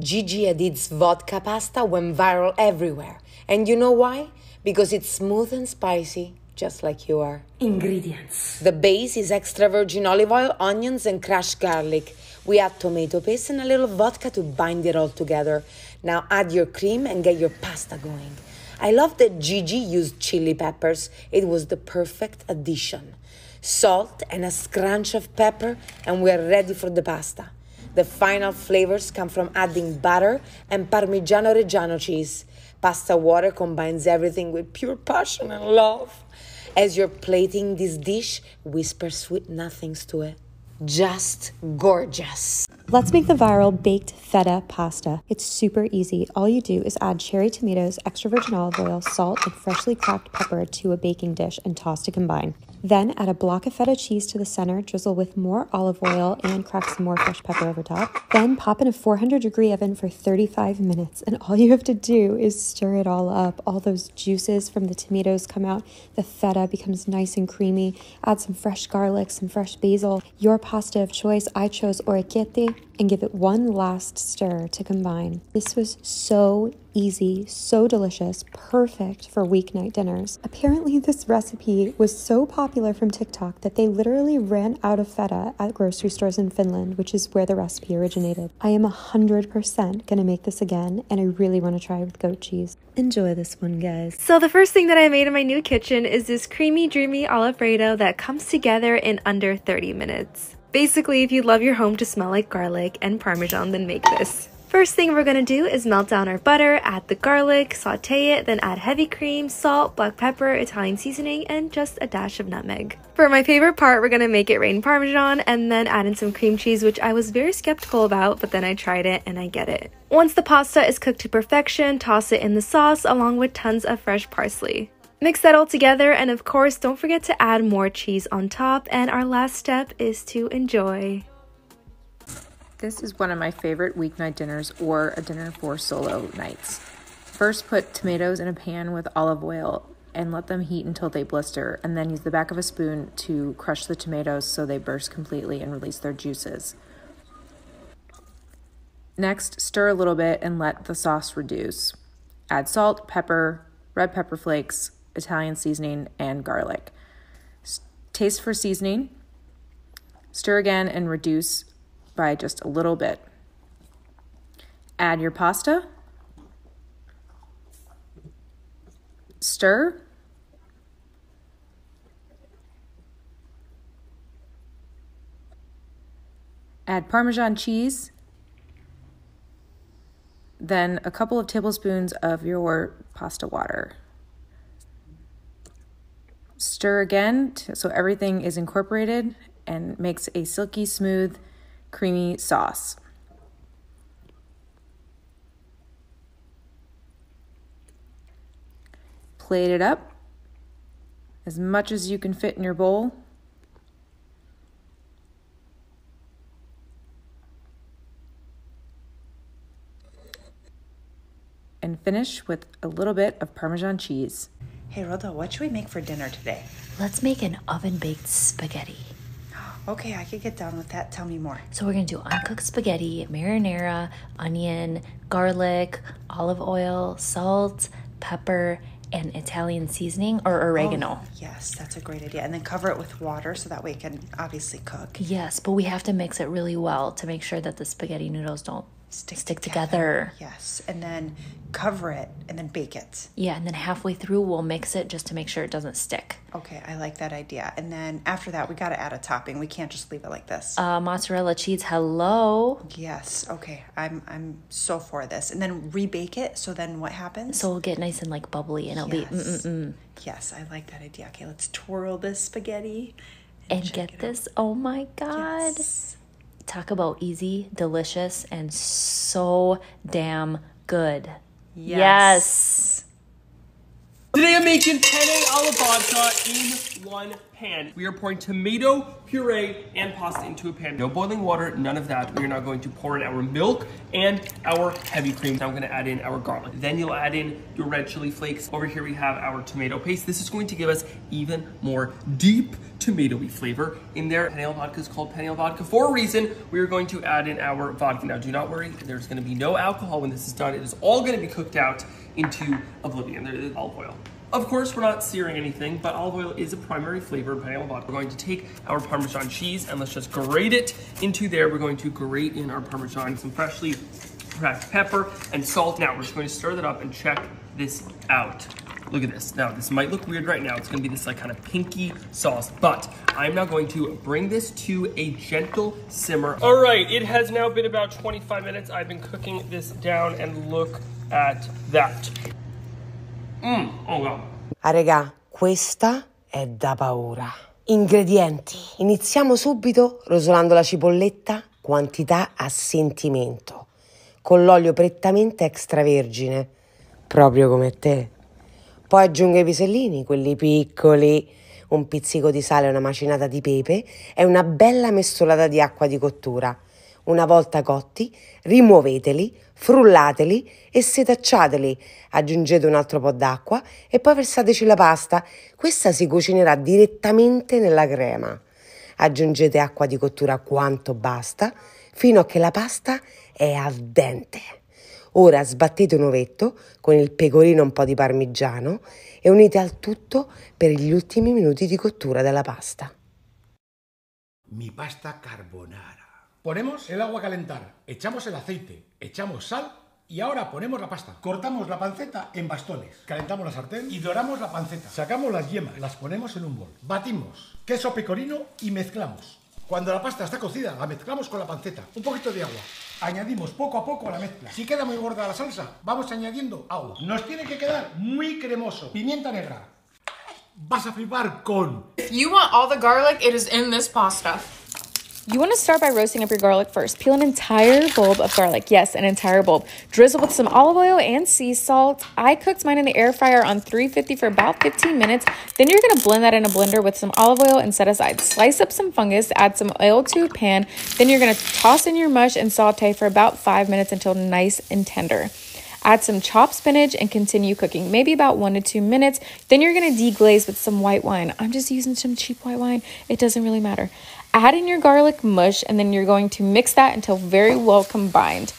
Gigi Hadid's vodka pasta went viral everywhere. And you know why? Because it's smooth and spicy, just like you are. Ingredients. The base is extra virgin olive oil, onions, and crushed garlic. We add tomato paste and a little vodka to bind it all together. Now add your cream and get your pasta going. I love that Gigi used chili peppers. It was the perfect addition. Salt and a scrunch of pepper, and we are ready for the pasta. The final flavors come from adding butter and Parmigiano Reggiano cheese. Pasta water combines everything with pure passion and love. As you're plating this dish, whisper sweet nothings to it. Just gorgeous. Let's make the viral baked feta pasta. It's super easy. All you do is add cherry tomatoes, extra virgin olive oil, salt, and freshly cracked pepper to a baking dish and toss to combine. Then add a block of feta cheese to the center, drizzle with more olive oil, and crack some more fresh pepper over top. Then pop in a 400 degree oven for 35 minutes, and all you have to do is stir it all up. All those juices from the tomatoes come out, the feta becomes nice and creamy. Add some fresh garlic, some fresh basil. Your pasta of choice, I chose orecchiette, and give it one last stir to combine. This was so easy, so delicious, perfect for weeknight dinners. Apparently, this recipe was so popular from TikTok that they literally ran out of feta at grocery stores in Finland, which is where the recipe originated. I am 100% gonna make this again, and I really wanna try with goat cheese. Enjoy this one, guys. So the first thing that I made in my new kitchen is this creamy, dreamy Alfredo that comes together in under 30 minutes. Basically, if you love your home to smell like garlic and parmesan, then make this. First thing we're gonna do is melt down our butter, add the garlic, saute it, then add heavy cream, salt, black pepper, Italian seasoning, and just a dash of nutmeg. For my favorite part, we're gonna make it rain parmesan and then add in some cream cheese, which I was very skeptical about, but then I tried it and I get it. Once the pasta is cooked to perfection, toss it in the sauce along with tons of fresh parsley. Mix that all together and of course don't forget to add more cheese on top and our last step is to enjoy. This is one of my favorite weeknight dinners or a dinner for solo nights. First put tomatoes in a pan with olive oil and let them heat until they blister and then use the back of a spoon to crush the tomatoes so they burst completely and release their juices. Next, stir a little bit and let the sauce reduce. Add salt, pepper, red pepper flakes, Italian seasoning, and garlic. Taste for seasoning. Stir again and reduce by just a little bit. Add your pasta. Stir. Add Parmesan cheese. Then a couple of tablespoons of your pasta water. Stir again so everything is incorporated and makes a silky smooth creamy sauce. Plate it up as much as you can fit in your bowl. And finish with a little bit of Parmesan cheese. Hey, Rhoda, what should we make for dinner today? Let's make an oven baked spaghetti. Okay, I could get down with that. Tell me more. So we're gonna do uncooked spaghetti, marinara, onion, garlic, olive oil, salt, pepper, and Italian seasoning or oh, oregano. Oh, yes, that's a great idea. And then cover it with water so that way it can obviously cook. Yes, but we have to mix it really well to make sure that the spaghetti noodles don't Stick, stick together. Yes, and then cover it and then bake it. Yeah, and then halfway through we'll mix it just to make sure it doesn't stick. Okay, I like that idea. And then after that, we got to add a topping. We can't just leave it like this. Uh, mozzarella cheese, hello. yes. Okay, I'm I'm so for this. And then rebake it. So then what happens? So it'll get nice and like bubbly and it'll be yes. mm-mm-mm. Yes, I like that idea. Okay, let's twirl this spaghetti. And check get it out. this, oh my god. Yes. Talk about easy, delicious, and so damn good. Yes. Today I'm making penne alla vodka in one pan. we are pouring tomato puree and pasta into a pan. No boiling water, none of that. We are now going to pour in our milk and our heavy cream. Now I'm gonna add in our garlic. Then you'll add in your red chili flakes. Over here we have our tomato paste. This is going to give us even more deep tomatoey flavor in there. Penne vodka is called penne vodka for a reason. We are going to add in our vodka. Now do not worry, there's gonna be no alcohol when this is done. It is all gonna be cooked out into oblivion. There is olive oil. Of course, we're not searing anything, but olive oil is a primary flavor of vodka. We're going to take our Parmesan cheese and let's just grate it into there. We're going to grate in our Parmesan, some freshly cracked pepper and salt. Now we're just going to stir that up and check this out. Look at this. Now, this might look weird right now. It's gonna be this like kind of pinky sauce, but I'm now going to bring this to a gentle simmer. All right, it has now been about 25 minutes. I've been cooking this down and look at that. Mmm, oh. Ah, regà, questa è da paura. Ingredienti. Iniziamo subito rosolando la cipolletta, quantità a sentimento, con l'olio prettamente extravergine, proprio come te. Poi aggiungo i pisellini, quelli piccoli, un pizzico di sale e una macinata di pepe e una bella mescolata di acqua di cottura. Una volta cotti, rimuoveteli, frullateli e setacciateli. Aggiungete un altro po' d'acqua e poi versateci la pasta. Questa si cucinerà direttamente nella crema. Aggiungete acqua di cottura quanto basta fino a che la pasta è al dente. Ora sbattete un ovetto con il pecorino un po' di parmigiano e unite al tutto per gli ultimi minuti di cottura della pasta. Mi pasta carbonara. Ponemos el agua a calentar, echamos el aceite, echamos sal y ahora ponemos la pasta. Cortamos la panceta en bastones, calentamos la sartén y doramos la panceta. Sacamos las yemas, las ponemos en un bol. Batimos queso pecorino y mezclamos. Cuando la pasta está cocida, la mezclamos con la panceta. Un poquito de agua. Añadimos poco a poco la mezcla. Si queda muy gorda la salsa, vamos añadiendo agua. Nos tiene que quedar muy cremoso. Pimienta negra. Vas a flipar con If you want all the garlic, it is in this pasta. You want to start by roasting up your garlic first. Peel an entire bulb of garlic. Yes, an entire bulb. Drizzle with some olive oil and sea salt. I cooked mine in the air fryer on 350 for about 15 minutes. Then you're going to blend that in a blender with some olive oil and set aside. Slice up some fungus, add some oil to a pan. Then you're going to toss in your mush and saute for about 5 minutes until nice and tender. Add some chopped spinach and continue cooking, maybe about one to two minutes. Then you're gonna deglaze with some white wine. I'm just using some cheap white wine, it doesn't really matter. Add in your garlic mush and then you're going to mix that until very well combined.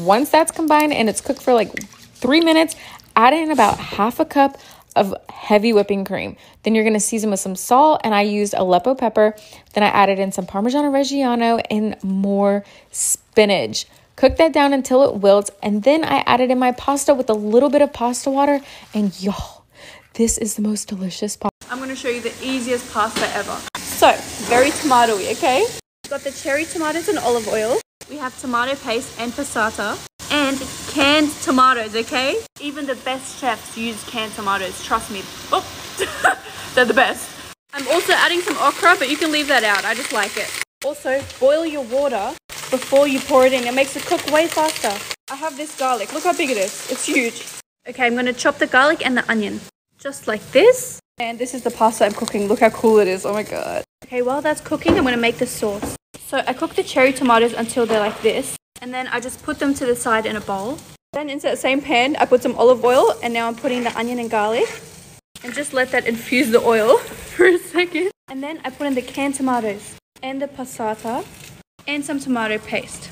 Once that's combined and it's cooked for like three minutes, add in about half a cup of heavy whipping cream. Then you're gonna season with some salt, and I used Aleppo pepper. Then I added in some Parmigiano Reggiano and more spinach. Cook that down until it wilts, and then I added in my pasta with a little bit of pasta water. And y'all, this is the most delicious pasta. I'm going to show you the easiest pasta ever. So, very tomatoey, okay? We've got the cherry tomatoes and olive oil. We have tomato paste and passata. And canned tomatoes, okay? Even the best chefs use canned tomatoes, trust me. Oh, they're the best. I'm also adding some okra, but you can leave that out. I just like it. Also, boil your water before you pour it in. It makes it cook way faster. I have this garlic. Look how big it is. It's huge. Okay, I'm going to chop the garlic and the onion. Just like this. And this is the pasta I'm cooking. Look how cool it is. Oh my god. Okay, while that's cooking, I'm going to make the sauce. So I cook the cherry tomatoes until they're like this. And then I just put them to the side in a bowl. Then into the same pan, I put some olive oil. And now I'm putting the onion and garlic. And just let that infuse the oil for a second. And then I put in the canned tomatoes and the passata and some tomato paste.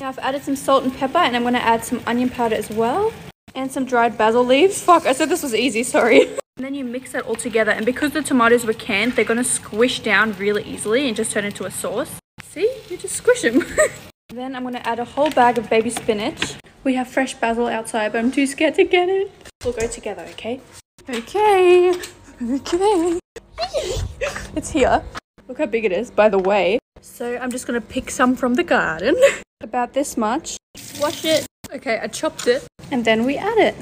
Now I've added some salt and pepper and I'm going to add some onion powder as well and some dried basil leaves. Fuck, I said this was easy, sorry. and then you mix that all together and because the tomatoes were canned, they're going to squish down really easily and just turn into a sauce. See? You just squish them. then I'm going to add a whole bag of baby spinach. We have fresh basil outside, but I'm too scared to get it. We'll go together, okay? Okay. Okay. it's here. Look how big it is, by the way. So I'm just gonna pick some from the garden. About this much. Wash it. Okay, I chopped it. And then we add it.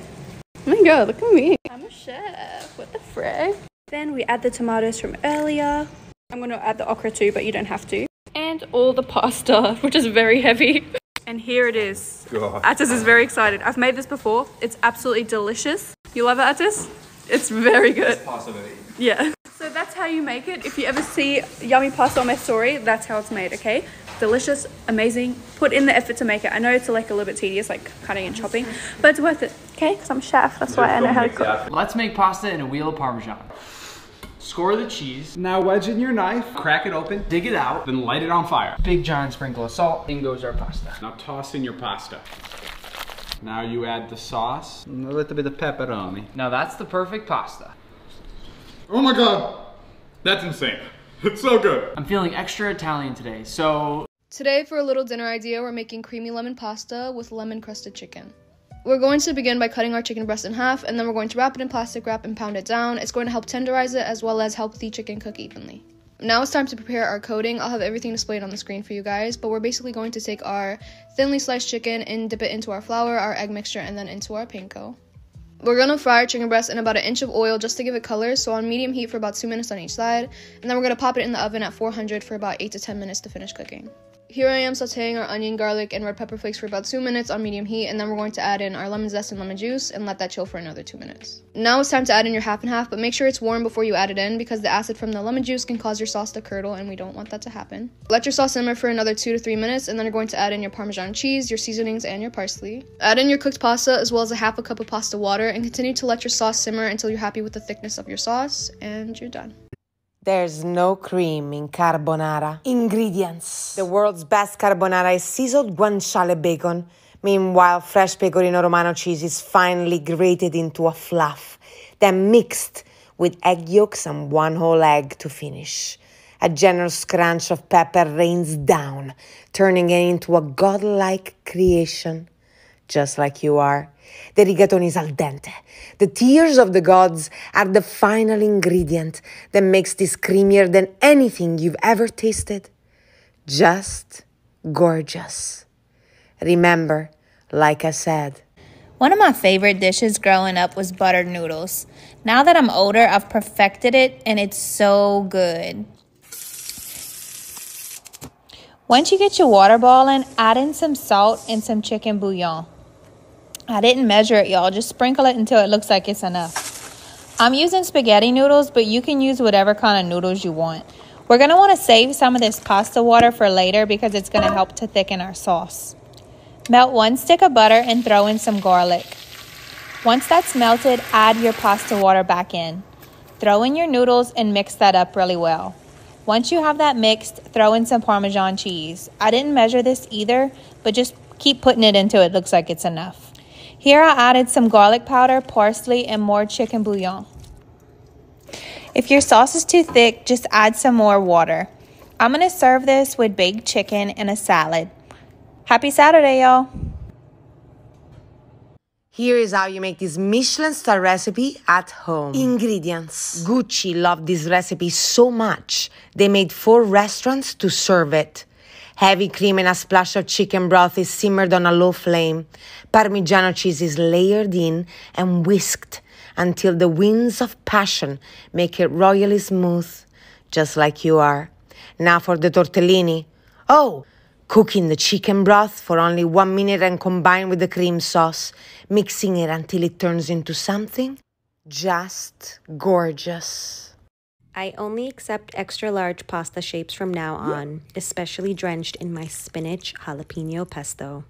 Oh my god, look at me. I'm a chef. What the frick? Then we add the tomatoes from earlier. I'm gonna add the okra too, but you don't have to. And all the pasta, which is very heavy. And here it is. God. Attis is very excited. I've made this before. It's absolutely delicious. You love it, Attis? It's very good. Pasta, baby. Yeah. So that's that's how you make it. If you ever see yummy pasta on my story, that's how it's made, okay? Delicious, amazing. Put in the effort to make it. I know it's like a little bit tedious, like cutting and chopping, but it's worth it, okay? Because I'm a chef, that's why I know how to cook. Let's make pasta in a wheel of Parmesan. Score the cheese. Now wedge in your knife, crack it open, dig it out, then light it on fire. Big giant sprinkle of salt, in goes our pasta. Now toss in your pasta. Now you add the sauce, and a little bit of pepperoni. Now that's the perfect pasta. Oh my god! That's insane. It's so good. I'm feeling extra Italian today, so Today, for a little dinner idea, we're making creamy lemon pasta with lemon crusted chicken. We're going to begin by cutting our chicken breast in half, and then we're going to wrap it in plastic wrap and pound it down. It's going to help tenderize it as well as help the chicken cook evenly. Now it's time to prepare our coating. I'll have everything displayed on the screen for you guys, but we're basically going to take our thinly sliced chicken and dip it into our flour, our egg mixture, and then into our panko. We're gonna fry our chicken breast in about an inch of oil just to give it color, so on medium heat for about 2 minutes on each side, and then we're gonna pop it in the oven at 400 for about 8 to 10 minutes to finish cooking. Here I am sauteing our onion, garlic, and red pepper flakes for about 2 minutes on medium heat, and then we're going to add in our lemon zest and lemon juice and let that chill for another 2 minutes. Now it's time to add in your half and half, but make sure it's warm before you add it in because the acid from the lemon juice can cause your sauce to curdle, and we don't want that to happen. Let your sauce simmer for another 2 to 3 minutes, and then you're going to add in your parmesan cheese, your seasonings, and your parsley. Add in your cooked pasta as well as a half a cup of pasta water, and continue to let your sauce simmer until you're happy with the thickness of your sauce, and you're done. There's no cream in carbonara. Ingredients. The world's best carbonara is seasoned guanciale bacon. Meanwhile, fresh pecorino romano cheese is finely grated into a fluff, then mixed with egg yolks and one whole egg to finish. A generous crunch of pepper rains down, turning it into a godlike creation, just like you are. The rigatoni is al dente. The tears of the gods are the final ingredient that makes this creamier than anything you've ever tasted. Just gorgeous. Remember, like I said, One of my favorite dishes growing up was buttered noodles. Now that I'm older, I've perfected it and it's so good. Once you get your water boiling, add in some salt and some chicken bouillon. I didn't measure it, y'all. Just sprinkle it until it looks like it's enough. I'm using spaghetti noodles, but you can use whatever kind of noodles you want. We're going to want to save some of this pasta water for later because it's going to help to thicken our sauce. Melt one stick of butter and throw in some garlic. Once that's melted, add your pasta water back in. Throw in your noodles and mix that up really well. Once you have that mixed, throw in some Parmesan cheese. I didn't measure this either, but just keep putting it until it looks like it's enough. Here I added some garlic powder, parsley, and more chicken bouillon. If your sauce is too thick, just add some more water. I'm going to serve this with baked chicken and a salad. Happy Saturday, y'all! Here is how you make this Michelin star recipe at home. Ingredients. Gucci loved this recipe so much, they made four restaurants to serve it. Heavy cream and a splash of chicken broth is simmered on a low flame. Parmigiano cheese is layered in and whisked until the winds of passion make it royally smooth, just like you are. Now for the tortellini. Oh, Cooking the chicken broth for only one minute and combine with the cream sauce, mixing it until it turns into something just gorgeous. I only accept extra large pasta shapes from now on, especially drenched in my spinach jalapeno pesto.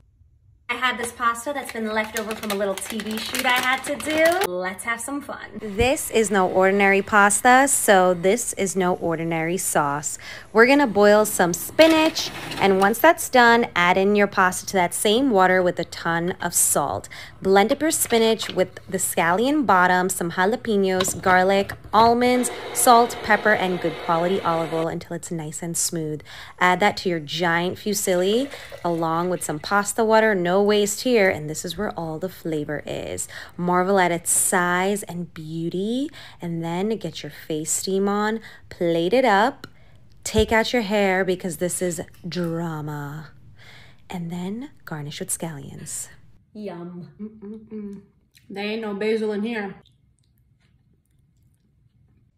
I had this pasta that's been left over from a little TV shoot I had to do. Let's have some fun. This is no ordinary pasta, so this is no ordinary sauce. We're gonna boil some spinach, and once that's done, add in your pasta to that same water with a ton of salt. Blend up your spinach with the scallion bottom, some jalapenos, garlic, almonds, salt, pepper, and good quality olive oil until it's nice and smooth. Add that to your giant fusilli along with some pasta water, no waste here, and this is where all the flavor is. Marvel at its size and beauty, and then get your face steam on, plate it up, take out your hair because this is drama, and then garnish with scallions. Yum. Mm-mm-mm. There ain't no basil in here.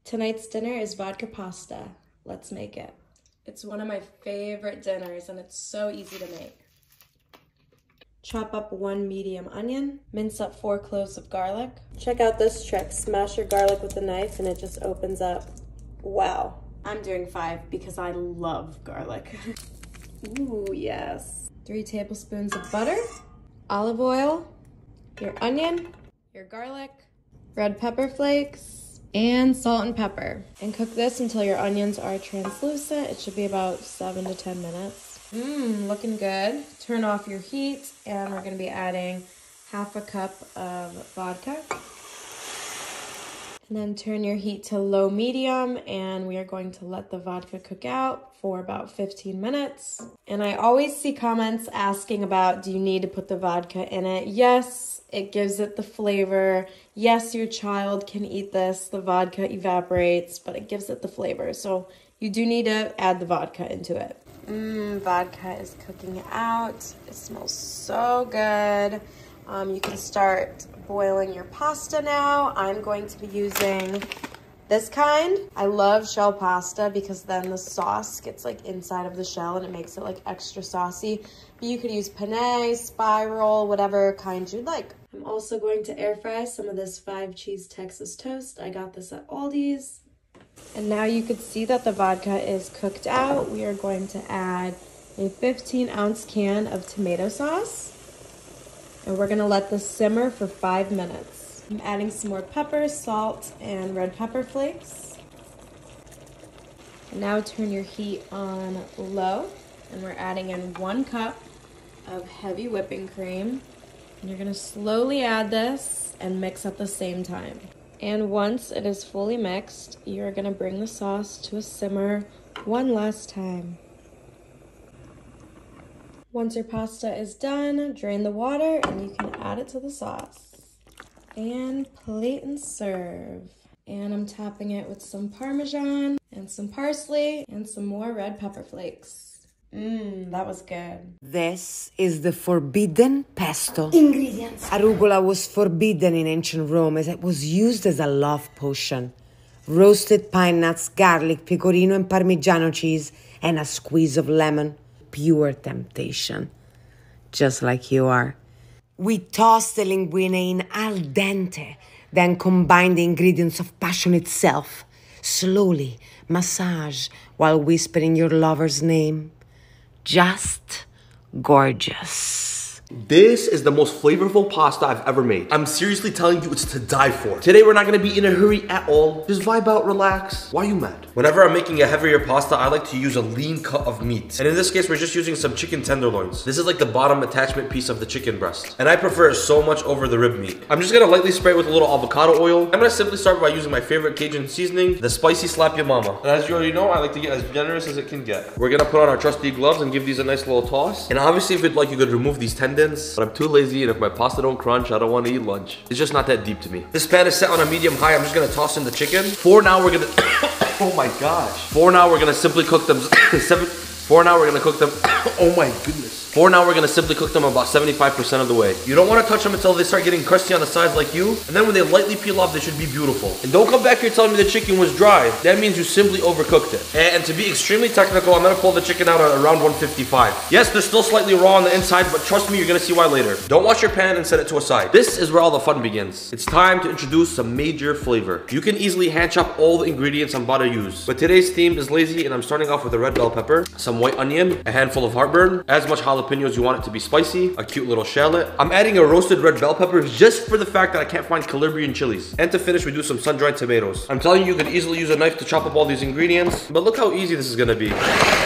Tonight's dinner is vodka pasta. Let's make it. It's one of my favorite dinners and it's so easy to make. Chop up one medium onion, mince up four cloves of garlic. Check out this trick. Smash your garlic with a knife and it just opens up Wow. I'm doing five because I love garlic. Ooh, yes. Three tablespoons of butter, olive oil, your onion, your garlic, red pepper flakes, and salt and pepper. And cook this until your onions are translucent. It should be about seven to 10 minutes. Mmm, looking good. Turn off your heat and we're gonna be adding half a cup of vodka. And then turn your heat to low medium and we are going to let the vodka cook out for about 15 minutes. And I always see comments asking about, do you need to put the vodka in it? Yes, it gives it the flavor. Yes, your child can eat this. The vodka evaporates, but it gives it the flavor. So you do need to add the vodka into it. Mmm, vodka is cooking out. It smells so good. Um, you can start boiling your pasta now. I'm going to be using this kind. I love shell pasta because then the sauce gets like inside of the shell and it makes it like extra saucy. But you could use penne, spiral, whatever kind you'd like. I'm also going to air fry some of this five cheese Texas toast. I got this at Aldi's. And now you could see that the vodka is cooked out. We are going to add a 15 ounce can of tomato sauce. And we're gonna let this simmer for five minutes. I'm adding some more pepper, salt, and red pepper flakes. And now turn your heat on low. And we're adding in one cup of heavy whipping cream. And you're gonna slowly add this and mix at the same time. And once it is fully mixed, you're gonna bring the sauce to a simmer one last time. Once your pasta is done, drain the water and you can add it to the sauce. And plate and serve. And I'm topping it with some Parmesan and some parsley and some more red pepper flakes. Mmm, that was good. This is the forbidden pesto. Ingredients. Arugula was forbidden in ancient Rome as it was used as a love potion. Roasted pine nuts, garlic, pecorino, and parmigiano cheese, and a squeeze of lemon pure temptation, just like you are. We toss the linguine in al dente, then combine the ingredients of passion itself. Slowly massage while whispering your lover's name. Just gorgeous. This is the most flavorful pasta I've ever made. I'm seriously telling you, it's to die for. Today, we're not gonna be in a hurry at all. Just vibe out, relax. Why are you mad? Whenever I'm making a heavier pasta, I like to use a lean cut of meat. And in this case, we're just using some chicken tenderloins. This is like the bottom attachment piece of the chicken breast. And I prefer it so much over the rib meat. I'm just gonna lightly spray it with a little avocado oil. I'm gonna simply start by using my favorite Cajun seasoning, the spicy slap your mama. And as you already know, I like to get as generous as it can get. We're gonna put on our trusty gloves and give these a nice little toss. And obviously, if you'd like, you could remove these tendons but I'm too lazy and if my pasta don't crunch, I don't want to eat lunch. It's just not that deep to me. This pan is set on a medium high. I'm just gonna toss in the chicken. For now, we're gonna, oh my gosh. For now, we're gonna simply cook them, seven, for now, we're gonna cook them, oh my goodness. For now, we're gonna simply cook them about 75% of the way. You don't wanna touch them until they start getting crusty on the sides like you, and then when they lightly peel off, they should be beautiful. And don't come back here telling me the chicken was dry. That means you simply overcooked it. And, to be extremely technical, I'm gonna pull the chicken out at around 155. Yes, they're still slightly raw on the inside, but trust me, you're gonna see why later. Don't wash your pan and set it to a side. This is where all the fun begins. It's time to introduce some major flavor. You can easily hand chop all the ingredients I'm about to use. But today's theme is lazy, and I'm starting off with a red bell pepper, some white onion, a handful of heartburn, as much jalapeno as you want it to be spicy, a cute little shallot. I'm adding a roasted red bell pepper just for the fact that I can't find Calabrian chilies. And to finish, we do some sun-dried tomatoes. I'm telling you, you could easily use a knife to chop up all these ingredients, but look how easy this is gonna be.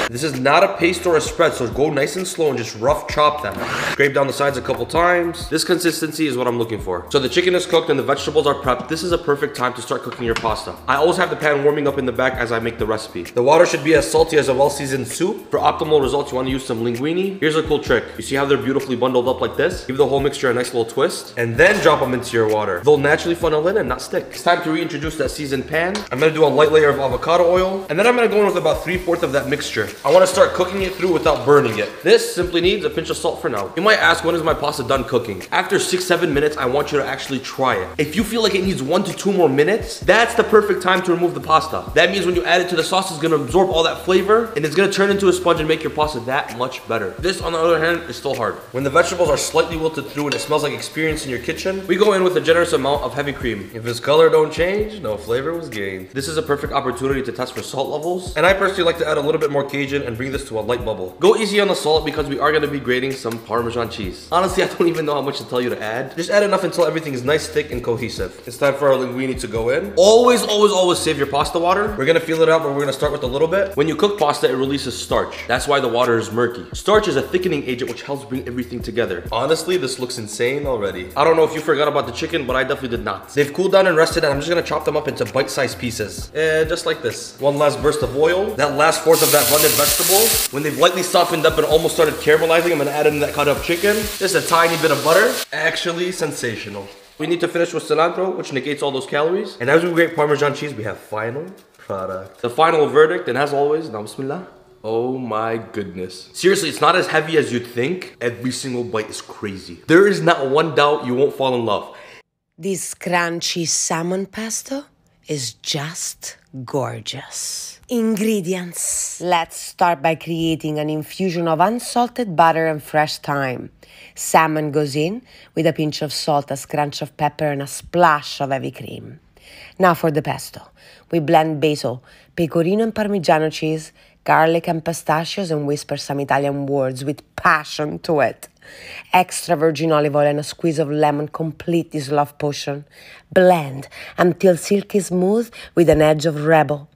This is not a paste or a spread, so go nice and slow and just rough chop them. Scrape down the sides a couple times. This consistency is what I'm looking for. So the chicken is cooked and the vegetables are prepped. This is a perfect time to start cooking your pasta. I always have the pan warming up in the back as I make the recipe. The water should be as salty as a well-seasoned soup. For optimal results, you wanna use some linguine. Here's a cool trick. You see how they're beautifully bundled up like this? Give the whole mixture a nice little twist, and then drop them into your water. They'll naturally funnel in and not stick. It's time to reintroduce that seasoned pan. I'm gonna do a light layer of avocado oil, and then I'm gonna go in with about three-fourths of that mixture. I wanna start cooking it through without burning it. This simply needs a pinch of salt for now. You might ask, when is my pasta done cooking? After six, seven minutes, I want you to actually try it. If you feel like it needs one to two more minutes, that's the perfect time to remove the pasta. That means when you add it to the sauce, it's gonna absorb all that flavor, and it's gonna turn into a sponge and make your pasta that much better. This, on the the other hand, is still hard. When the vegetables are slightly wilted through and it smells like experience in your kitchen, we go in with a generous amount of heavy cream. If its color don't change, no flavor was gained. This is a perfect opportunity to test for salt levels. And I personally like to add a little bit more Cajun and bring this to a light bubble. Go easy on the salt because we are gonna be grating some Parmesan cheese. Honestly, I don't even know how much to tell you to add. Just add enough until everything is nice, thick, and cohesive. It's time for our linguine to go in. Always, always, always save your pasta water. We're gonna feel it out, but we're gonna start with a little bit. When you cook pasta, it releases starch. That's why the water is murky. Starch is a thickening agent which helps bring everything together. Honestly, this looks insane already. I don't know if you forgot about the chicken, but I definitely did not. They've cooled down and rested, and I'm just gonna chop them up into bite-sized pieces. Eh, just like this. One last burst of oil. That last fourth of that runted vegetable. When they've lightly softened up and almost started caramelizing, I'm gonna add in that cut up chicken. Just a tiny bit of butter. Actually sensational. We need to finish with cilantro, which negates all those calories. And as we grate Parmesan cheese, we have final product. The final verdict, and as always, now bismillah. Oh my goodness. Seriously, it's not as heavy as you'd think. Every single bite is crazy. There is not one doubt you won't fall in love. This crunchy salmon pesto is just gorgeous. Ingredients. Let's start by creating an infusion of unsalted butter and fresh thyme. Salmon goes in with a pinch of salt, a scrunch of pepper, and a splash of heavy cream. Now for the pesto. We blend basil, pecorino and parmigiano cheese, garlic and pistachios, and whisper some Italian words with passion to it. Extra virgin olive oil and a squeeze of lemon complete this love potion. Blend until silky smooth with an edge of rebel,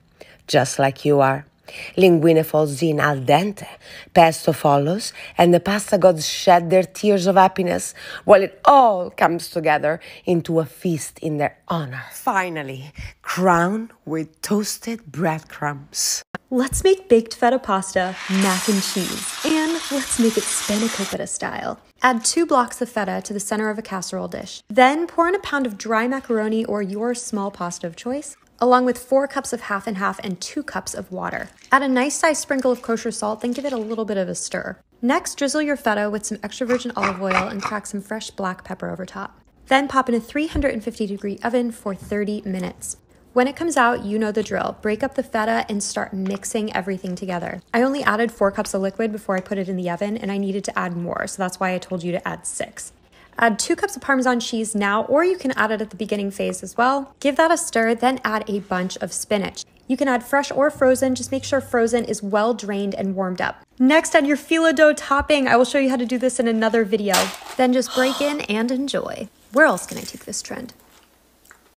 just like you are. Linguine falls in al dente, pesto follows, and the pasta gods shed their tears of happiness while it all comes together into a feast in their honor. Finally, crown with toasted breadcrumbs. Let's make baked feta pasta, mac and cheese, and let's make it spanakopita style. Add two blocks of feta to the center of a casserole dish. Then pour in a pound of dry macaroni or your small pasta of choice, along with four cups of half and half and two cups of water. Add a nice sized sprinkle of kosher salt, then give it a little bit of a stir. Next, drizzle your feta with some extra virgin olive oil and crack some fresh black pepper over top. Then pop in a 350 degree oven for 30 minutes. When it comes out, you know the drill. Break up the feta and start mixing everything together. I only added four cups of liquid before I put it in the oven, and I needed to add more, so that's why I told you to add six. Add two cups of Parmesan cheese now, or you can add it at the beginning phase as well. Give that a stir, then add a bunch of spinach. You can add fresh or frozen, just make sure frozen is well drained and warmed up. Next, add your phyllo dough topping. I will show you how to do this in another video. Then just break in and enjoy. Where else can I take this trend?